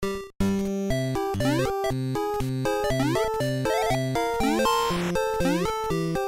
Thank you.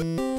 Thank you.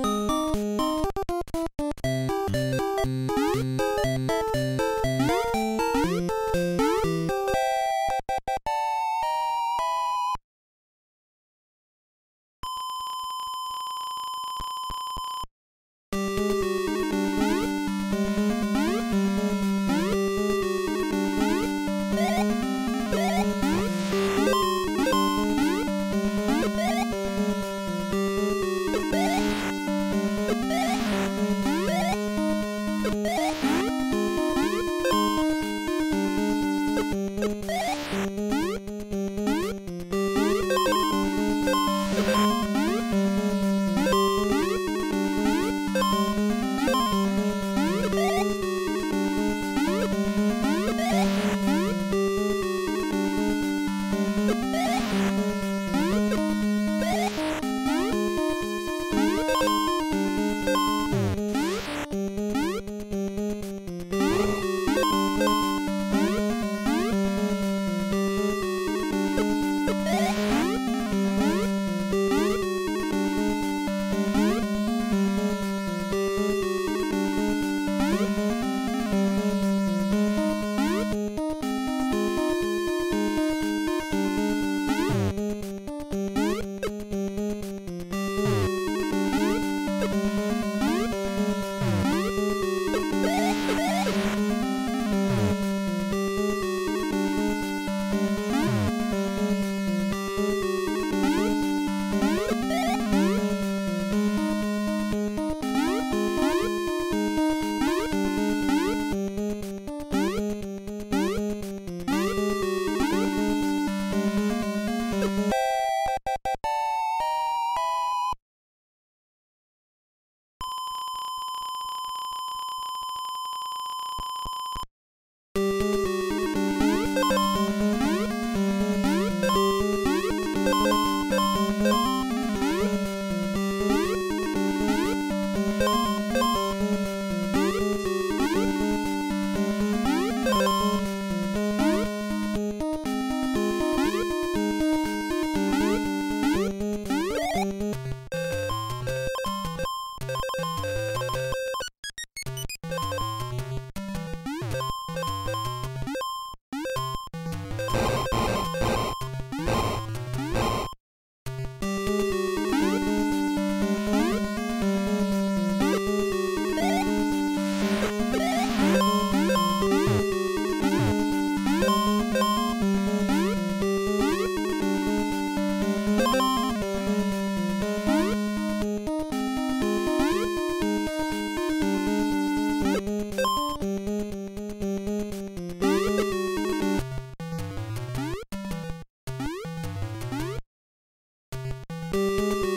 Música